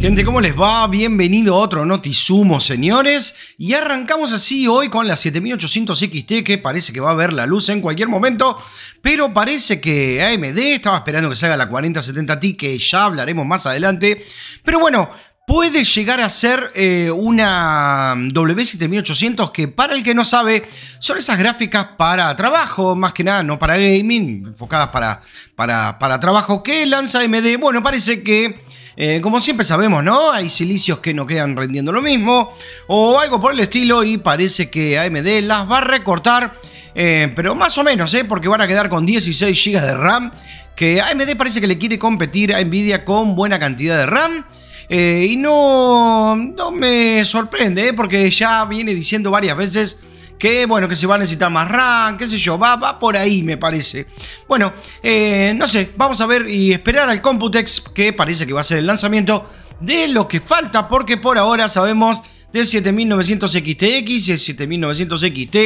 Gente, ¿cómo les va? Bienvenido a otro Notisumo, señores. Y arrancamos así hoy con la 7800 XT, que parece que va a ver la luz en cualquier momento. Pero parece que AMD estaba esperando que salga la 4070 Ti, que ya hablaremos más adelante. Pero bueno, puede llegar a ser eh, una W7800 que para el que no sabe son esas gráficas para trabajo, más que nada no para gaming, enfocadas para, para, para trabajo que lanza AMD. Bueno, parece que eh, como siempre sabemos, ¿no? Hay silicios que no quedan rendiendo lo mismo o algo por el estilo y parece que AMD las va a recortar, eh, pero más o menos, ¿eh? Porque van a quedar con 16 GB de RAM, que AMD parece que le quiere competir a Nvidia con buena cantidad de RAM. Eh, y no, no me sorprende, porque ya viene diciendo varias veces que bueno, que se va a necesitar más RAM, qué sé yo, va, va por ahí me parece. Bueno, eh, no sé, vamos a ver y esperar al Computex, que parece que va a ser el lanzamiento de lo que falta, porque por ahora sabemos del 7900 XTX y el 7900 XT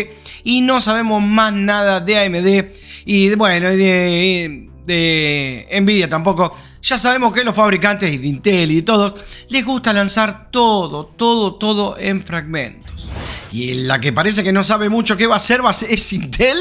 y no sabemos más nada de AMD y bueno, de, de Nvidia tampoco. Ya sabemos que los fabricantes de Intel y todos les gusta lanzar todo, todo, todo en fragmentos. Y la que parece que no sabe mucho qué va a hacer es Intel,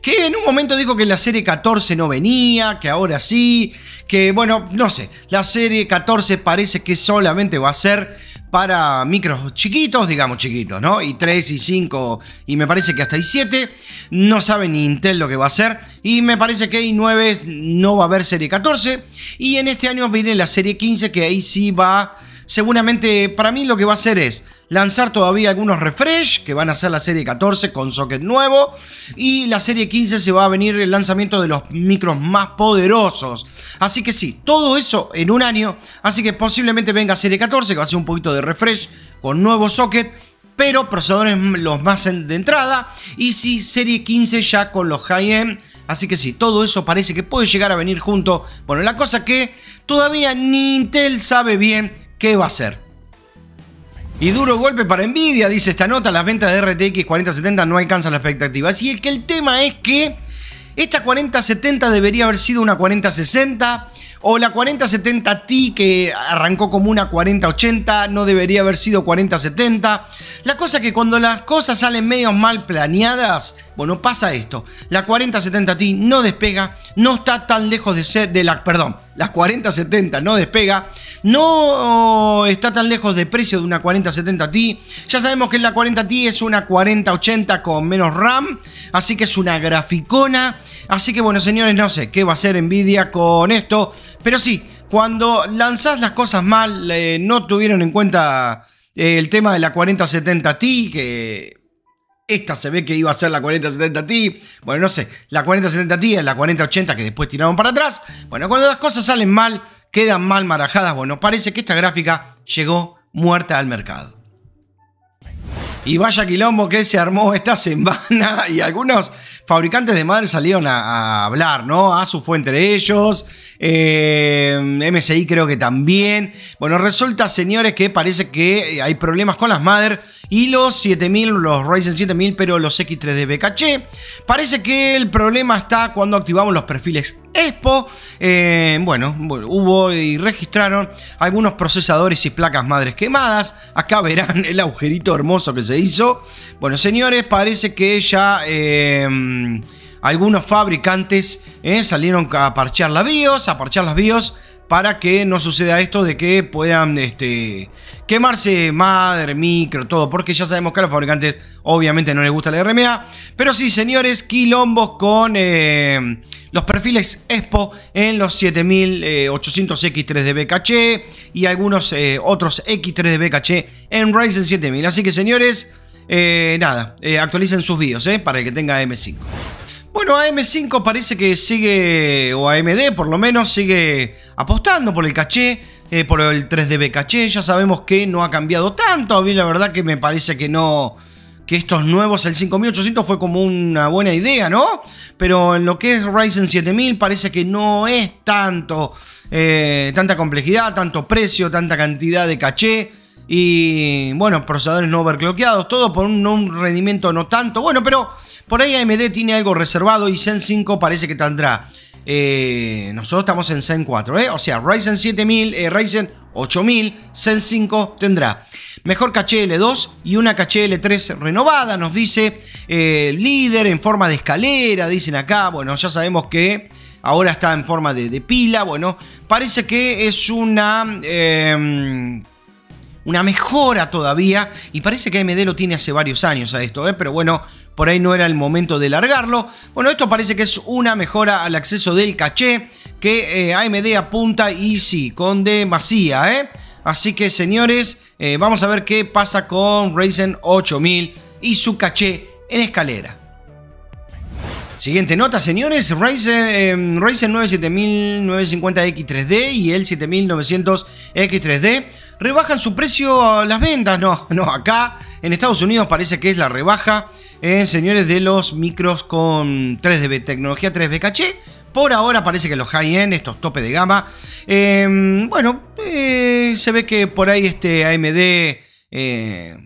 que en un momento dijo que la serie 14 no venía, que ahora sí, que bueno, no sé, la serie 14 parece que solamente va a ser para micros chiquitos, digamos chiquitos, ¿no? Y 3 y 5 y me parece que hasta i7. No sabe ni Intel lo que va a hacer. Y me parece que i9 no va a haber serie 14. Y en este año viene la serie 15 que ahí sí va seguramente para mí lo que va a hacer es lanzar todavía algunos refresh que van a ser la serie 14 con socket nuevo y la serie 15 se va a venir el lanzamiento de los micros más poderosos. Así que sí, todo eso en un año, así que posiblemente venga serie 14 que va a ser un poquito de refresh con nuevo socket pero procesadores los más de entrada y sí, serie 15 ya con los high-end. Así que sí, todo eso parece que puede llegar a venir junto. Bueno, la cosa que todavía ni Intel sabe bien qué va a hacer. Y duro golpe para Nvidia, dice esta nota, las ventas de RTX 4070 no alcanzan las expectativas. Y es que el tema es que esta 4070 debería haber sido una 4060 o la 4070 Ti que arrancó como una 4080 no debería haber sido 4070. La cosa es que cuando las cosas salen medio mal planeadas, bueno, pasa esto. La 4070 Ti no despega, no está tan lejos de ser de la, perdón, la 4070 no despega, no está tan lejos de precio de una 4070 Ti. Ya sabemos que la 40 Ti es una 4080 con menos RAM, así que es una graficona. Así que bueno, señores, no sé qué va a hacer Nvidia con esto. Pero sí, cuando lanzás las cosas mal, eh, no tuvieron en cuenta eh, el tema de la 4070 Ti, que esta se ve que iba a ser la 4070 Ti. Bueno, no sé, la 4070 Ti es la 4080 que después tiraron para atrás. Bueno, cuando las cosas salen mal, quedan mal marajadas. Bueno, parece que esta gráfica llegó muerta al mercado. Y vaya quilombo que se armó esta semana y algunos fabricantes de madres salieron a, hablar, ¿no? ASUS fue entre ellos, eh, MSI creo que también. Bueno, resulta, señores, que parece que hay problemas con las madres y los 7000, los Ryzen 7000, pero los X3D caché. Parece que el problema está cuando activamos los perfiles Expo. Eh, bueno, hubo y registraron algunos procesadores y placas madres quemadas. Acá verán el agujerito hermoso que se hizo. Bueno, señores, parece que ya... Eh, algunos fabricantes eh, salieron a parchear las BIOS, a parchear las BIOS para que no suceda esto de que puedan este, quemarse madre, micro, todo, porque ya sabemos que a los fabricantes obviamente no les gusta la RMA, pero sí, señores, quilombos con los perfiles Expo en los 7800 X3DB caché y algunos eh, otros X3DB caché en Ryzen 7000. Así que, señores, nada, actualicen sus BIOS para el que tenga M5. Bueno, AM5 parece que sigue, o AMD por lo menos, sigue apostando por el caché, eh, por el 3DB caché. Ya sabemos que no ha cambiado tanto. A mí la verdad que me parece que no, que estos nuevos, el 5800 fue como una buena idea, ¿no? Pero en lo que es Ryzen 7000 parece que no es tanto, eh, tanta complejidad, tanto precio, tanta cantidad de caché. Y bueno, procesadores no overclockeados, todo por un, rendimiento no tanto. Bueno, pero por ahí AMD tiene algo reservado y Zen 5 parece que tendrá. Eh, nosotros estamos en Zen 4, ¿eh? O sea, Ryzen 7000, eh, Ryzen 8000, Zen 5 tendrá mejor caché L2 y una caché L3 renovada, nos dice eh, líder en forma de escalera, dicen acá, bueno, ya sabemos que ahora está en forma de, pila, bueno, parece que es una... Em, una mejora todavía y parece que AMD lo tiene hace varios años a esto, ¿eh? pero bueno, por ahí no era el momento de largarlo. Bueno, esto parece que es una mejora al acceso del caché que eh, AMD apunta y sí, con demasía, ¿eh? Así que señores, eh, vamos a ver qué pasa con Ryzen 8000 y su caché en escalera. Siguiente nota, señores. Ryzen, 97950X3D y el 7900X3D rebajan su precio a las ventas. No, no, acá en Estados Unidos parece que es la rebaja, en señores, de los micros con 3DB, tecnología 3D caché. Por ahora parece que los high-end, estos tope de gama, em, bueno, eh, se ve que por ahí este AMD eh,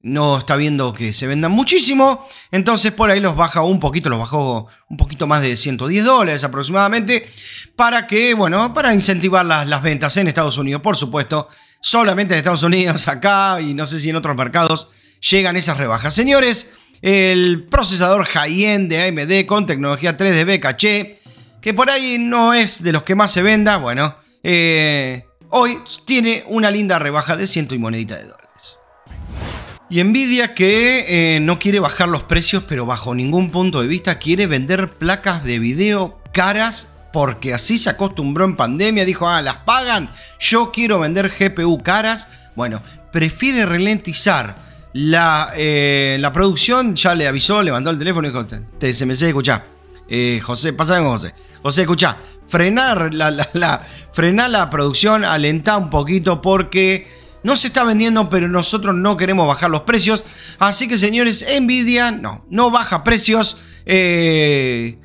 no está viendo que se vendan muchísimo, entonces por ahí los baja un poquito, los bajó un poquito más de 110 dólares aproximadamente, para que, bueno, para incentivar las, las ventas en Estados Unidos, por supuesto, solamente en Estados Unidos, acá y no sé si en otros mercados llegan esas rebajas. Señores, el procesador high-end de AMD con tecnología 3DB caché, que por ahí no es de los que más se venda, bueno, eh, hoy tiene una linda rebaja de ciento y monedita de dólares. Y Nvidia que eh, no quiere bajar los precios, pero bajo ningún punto de vista quiere vender placas de video caras porque así se acostumbró en pandemia. Dijo, ah, las pagan, yo quiero vender GPU caras. Bueno, prefiere ralentizar la, eh, la producción. Ya le avisó, levantó el teléfono y dijo, TSMC, escuchá. Eh, José, pasa con José. José, escuchá, frenar la, frenar la producción, alentá un poquito porque no se está vendiendo, pero nosotros no queremos bajar los precios. Así que, señores, Nvidia no, no baja precios. Eh,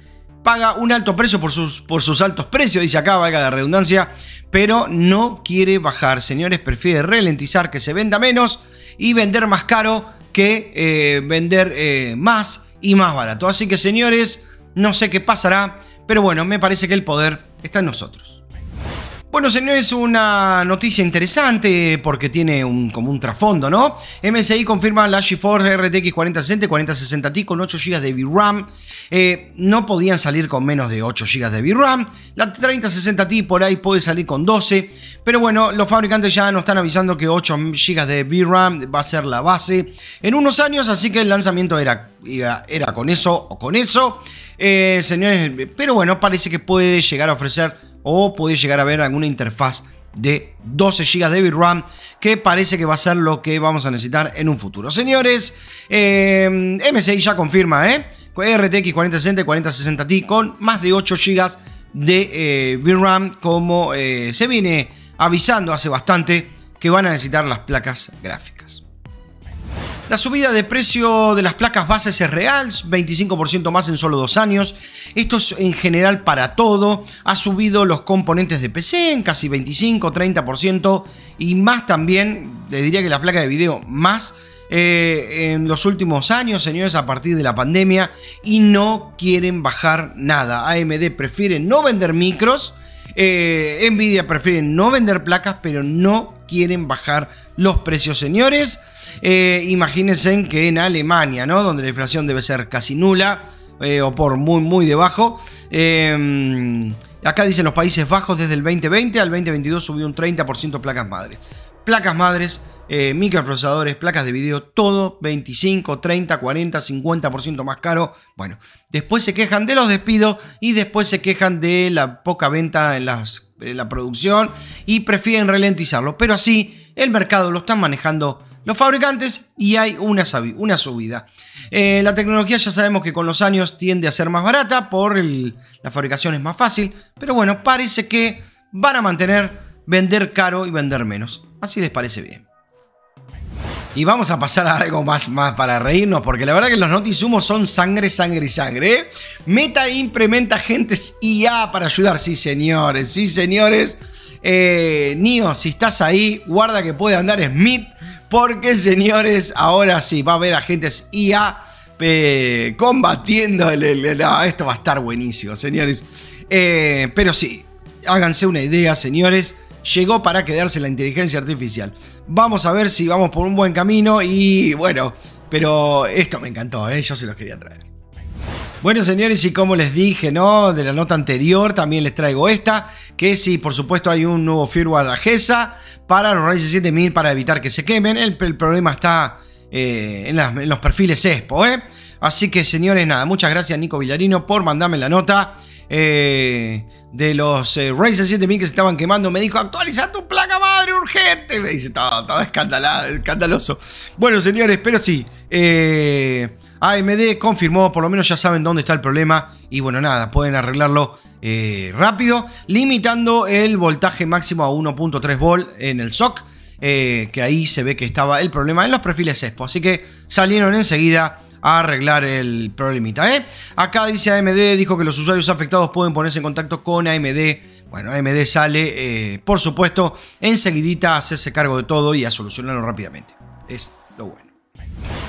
paga un alto precio por sus, por sus altos precios, dice acá, valga la redundancia, pero no quiere bajar, señores, prefiere ralentizar que se venda menos y vender más caro que eh, vender más y más barato. Así que, señores, no sé qué pasará, pero bueno, me parece que el poder está en nosotros. Bueno, señores, una noticia interesante porque tiene como un trasfondo, ¿no? MSI confirma la GeForce RTX 4060 4060 Ti con 8 GB de VRAM. Eh, no podían salir con menos de 8 GB de VRAM. La 3060 Ti por ahí puede salir con 12. Pero bueno, los fabricantes ya nos están avisando que 8 GB de VRAM va a ser la base en unos años. Así que el lanzamiento era, era, con eso o con eso. Eh, señores, pero bueno, parece que puede llegar a ofrecer o puede llegar a ver alguna interfaz de 12 GB de VRAM que parece que va a ser lo que vamos a necesitar en un futuro. Señores, eh, MSI ya confirma, ¿eh? RTX 4060 y 4060 Ti con más de 8 GB de eh, VRAM como eh, se viene avisando hace bastante que van a necesitar las placas gráficas. La subida de precio de las placas bases es real, 25% más en solo dos años. Esto es en general para todo. Ha subido los componentes de PC en casi 25, 30% y más también, le diría que la placa de video más eh, en los últimos años, señores, a partir de la pandemia y no quieren bajar nada. AMD prefiere no vender micros. Eh, Nvidia prefiere no vender placas, pero no quieren bajar los precios, señores. Eh, imagínense que en Alemania, ¿no? Donde la inflación debe ser casi nula eh, o por muy, muy debajo. Eh, acá dicen los Países Bajos desde el 2020 al 2022 subió un 30% placas madres. Placas madres, microprocesadores, placas de video, todo 25, 30, 40, 50% más caro. Bueno, después se quejan de los despidos y después se quejan de la poca venta en, la producción y prefieren ralentizarlo. Pero así el mercado lo están manejando los fabricantes y hay una, una subida. Eh, la tecnología ya sabemos que con los años tiende a ser más barata, por la fabricación es más fácil, pero bueno, parece que van a mantener vender caro y vender menos. Así les parece bien. Y vamos a pasar a algo más, más para reírnos, porque la verdad que los notizumos son sangre, sangre y sangre. ¿eh? Meta implementa agentes IA para ayudar. Sí, señores, sí, señores. Eh, Nio, si estás ahí, guarda que puede andar Smith porque, señores, ahora sí, va a haber agentes IA eh, combatiendo el, esto va a estar buenísimo, señores. Eh, pero sí, háganse una idea, señores. Llegó para quedarse la inteligencia artificial. Vamos a ver si vamos por un buen camino y bueno, pero esto me encantó, ¿eh? yo se los quería traer. Bueno, señores, y como les dije, ¿no? De la nota anterior, también les traigo esta, que sí, por supuesto, hay un nuevo firmware a GESA para los Ryzen 7000 para evitar que se quemen. El, problema está eh, en, los perfiles ESPO, ¿eh? Así que, señores, nada, muchas gracias, Nico Villarino, por mandarme la nota. Eh, de los eh, Ryzen 7000 que se estaban quemando, me dijo, actualiza tu placa madre urgente. Me dice, todo, todo escandaloso. Bueno, señores, pero sí, eh, AMD confirmó, por lo menos ya saben dónde está el problema. Y bueno, nada, pueden arreglarlo rápido, limitando el voltaje máximo a 1.3 volt en el SOC. que ahí se ve que estaba el problema en los perfiles ESPO. Así que salieron enseguida a arreglar el problemita. ¿eh? Acá dice AMD, dijo que los usuarios afectados pueden ponerse en contacto con AMD. Bueno, AMD sale, eh, por supuesto, enseguidita a hacerse cargo de todo y a solucionarlo rápidamente. Es lo bueno.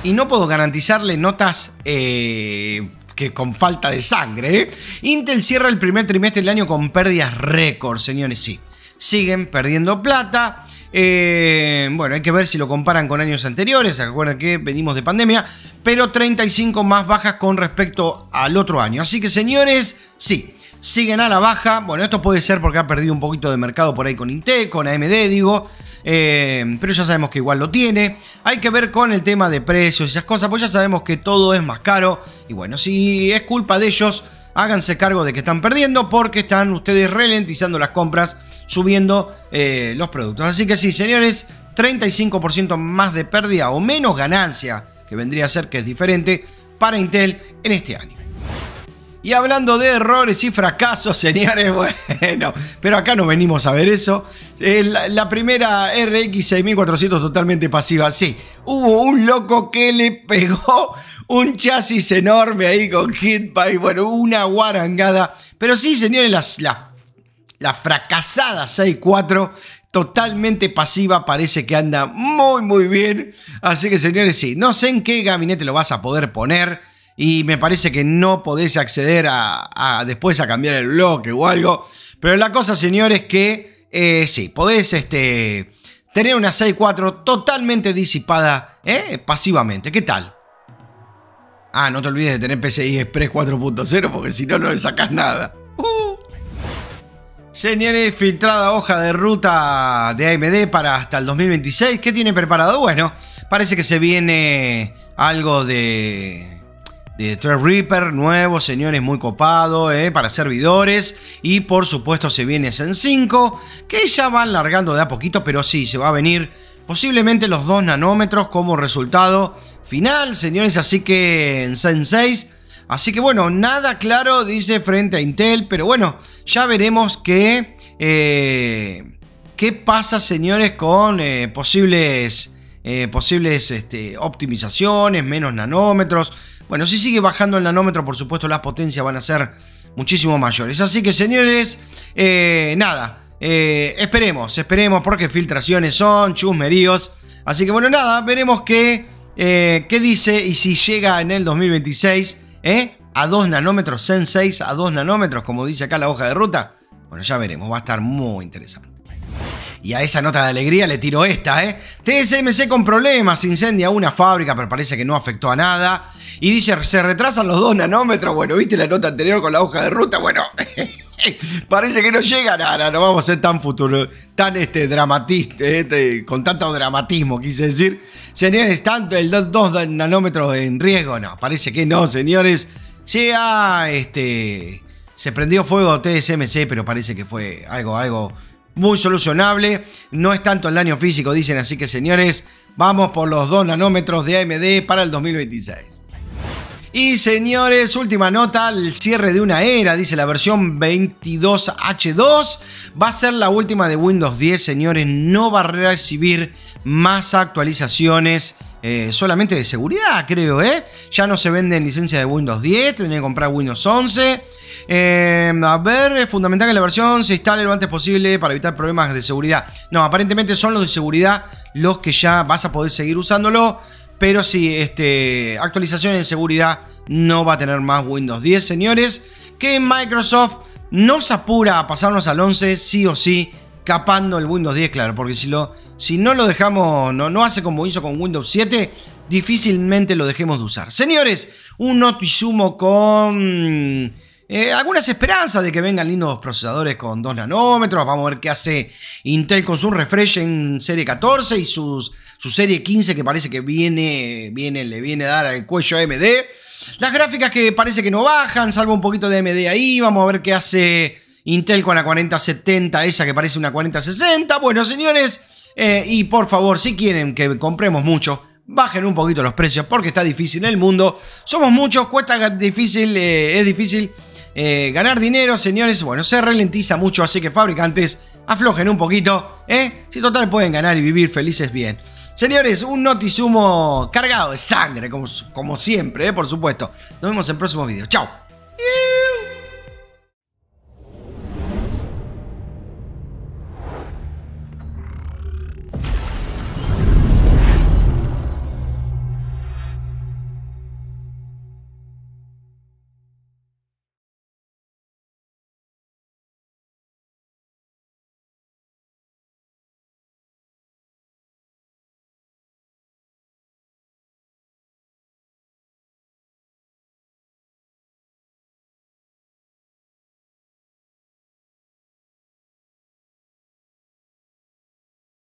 Y no puedo garantizarle notas eh, que con falta de sangre. ¿eh? Intel cierra el primer trimestre del año con pérdidas récord, señores, sí. Siguen perdiendo plata. Eh, bueno, hay que ver si lo comparan con años anteriores. Recuerden que venimos de pandemia, pero 35 más bajas con respecto al otro año. Así que, señores, sí, siguen a la baja. Bueno, esto puede ser porque ha perdido un poquito de mercado por ahí con Intel, con AMD, digo. Eh, pero ya sabemos que igual lo tiene. Hay que ver con el tema de precios y esas cosas, pues ya sabemos que todo es más caro. Y bueno, si es culpa de ellos, háganse cargo de que están perdiendo porque están ustedes ralentizando las compras subiendo eh, los productos. Así que sí, señores, 35% más de pérdida o menos ganancia, que vendría a ser que es diferente, para Intel en este año. Y hablando de errores y fracasos, señores, bueno, pero acá no venimos a ver eso. Eh, la, primera RX 6400 totalmente pasiva, sí. Hubo un loco que le pegó un chasis enorme ahí con hitpipe, bueno, una guarangada. Pero sí, señores, las, las la fracasada 6-4 totalmente pasiva, parece que anda muy muy bien. Así que señores, sí, no sé en qué gabinete lo vas a poder poner. Y me parece que no podés acceder a, después a cambiar el bloque o algo. Pero la cosa, señores, que eh, sí, podés este, tener una 6-4 totalmente disipada eh, pasivamente. ¿Qué tal? Ah, no te olvides de tener PCI Express 4.0 porque si no, no le sacas nada. Señores, filtrada hoja de ruta de AMD para hasta el 2026. ¿Qué tiene preparado? Bueno, parece que se viene algo de, de Threadripper nuevo, señores, muy copado eh, para servidores. Y por supuesto se viene Zen 5, que ya van largando de a poquito, pero sí, se va a venir posiblemente los 2 nanómetros como resultado final, señores. Así que en Zen 6 Así que bueno, nada claro dice frente a Intel, pero bueno, ya veremos qué, eh, qué pasa, señores, con eh, posibles, eh, posibles este, optimizaciones, menos nanómetros. Bueno, si sigue bajando el nanómetro, por supuesto las potencias van a ser muchísimo mayores. Así que, señores, nada, esperemos, esperemos, porque filtraciones son chusmeríos. Así que bueno, nada, veremos qué, qué dice y si llega en el 2026 ¿Eh? A 2 nanómetros, Zen 6 a 2 nanómetros, como dice acá la hoja de ruta. Bueno, ya veremos, va a estar muy interesante. Y a esa nota de alegría le tiro esta, ¿eh? TSMC con problemas, incendia una fábrica, pero parece que no afectó a nada. Y dice, se retrasan los 2 nanómetros. Bueno, ¿viste la nota anterior con la hoja de ruta? Bueno, parece que no llega nada, no vamos a ser tan futuro, tan este, dramatista, este, con tanto dramatismo, quise decir. Señores, tanto el 2 nanómetros en riesgo, no, parece que no, señores. Sea, este, se prendió fuego TSMC, pero parece que fue algo, algo muy solucionable. No es tanto el daño físico, dicen, así que señores, vamos por los 2 nanómetros de AMD para el 2026. Y señores, última nota, el cierre de una era, dice la versión 22H2. Va a ser la última de Windows 10, señores. No va a recibir más actualizaciones. Eh, solamente de seguridad, creo, ¿eh? Ya no se vende en licencia de Windows 10, tendría que comprar Windows 11. Eh, a ver, es fundamental que la versión se instale lo antes posible para evitar problemas de seguridad. No, aparentemente son los de seguridad los que ya vas a poder seguir usándolo. Pero sí, este, actualización en seguridad no va a tener más Windows 10, señores. Que Microsoft nos apura a pasarnos al 11, sí o sí. capando el Windows 10, claro, porque si, lo, si no lo dejamos, no, no hace como hizo con Windows 7, difícilmente lo dejemos de usar. Señores, un Notisumo con eh, algunas esperanzas de que vengan lindos procesadores con 2 nanómetros. Vamos a ver qué hace Intel con su refresh en serie 14 y sus, su serie 15 que parece que viene, viene, le viene a dar al cuello AMD. Las gráficas que parece que no bajan, salvo un poquito de AMD ahí. Vamos a ver qué hace Intel con la 4070, esa que parece una 4060. Bueno, señores, eh, y por favor, si quieren que compremos mucho, bajen un poquito los precios porque está difícil el mundo. Somos muchos, cuesta difícil, eh, es difícil eh, ganar dinero, señores. Bueno, se ralentiza mucho, así que fabricantes aflojen un poquito, ¿eh? Si total pueden ganar y vivir felices bien. Señores, un notisumo cargado de sangre, como, como siempre, ¿eh? por supuesto. Nos vemos en próximos videos. Chao.